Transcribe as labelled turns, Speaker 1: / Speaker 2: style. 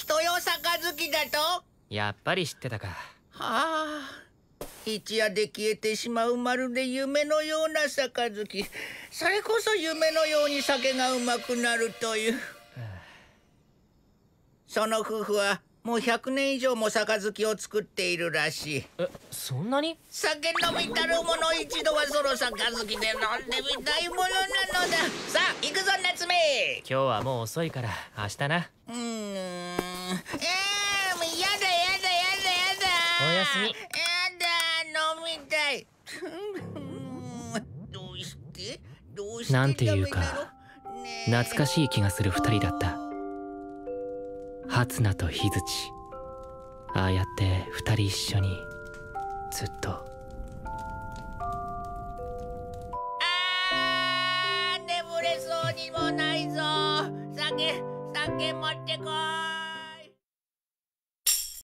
Speaker 1: 人よ杯だと？
Speaker 2: やっぱり知ってたか。
Speaker 1: はあ。一夜で消えてしまうまるで夢のような杯。それこそ夢のように酒がうまくなるという。その夫婦はもう100年以上も杯を作っているらしい。
Speaker 2: えそんなに？
Speaker 1: 酒飲みたる者一度はその杯で飲んでみたいものなのだ。さあ行くぞ夏目。
Speaker 2: 今日はもう遅いから明日な。
Speaker 1: うーんえー、やだやだやだやだ。
Speaker 2: おやすみ。
Speaker 1: やだ飲みたい。どうして？どうして
Speaker 2: なんていうか
Speaker 1: ねえ。
Speaker 2: 懐かしい気がする二人だった。初菜と樋口ああやって二人一緒にずっと。
Speaker 1: あー眠れそうにもないぞ。酒酒持ってこい